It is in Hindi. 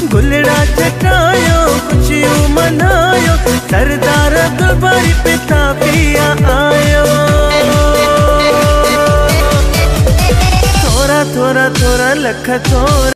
ठटायो कुछ मनायो सरदार अब्दुल पिता पिया आयो। थोड़ा थोड़ा थोड़ा लख थोड़ा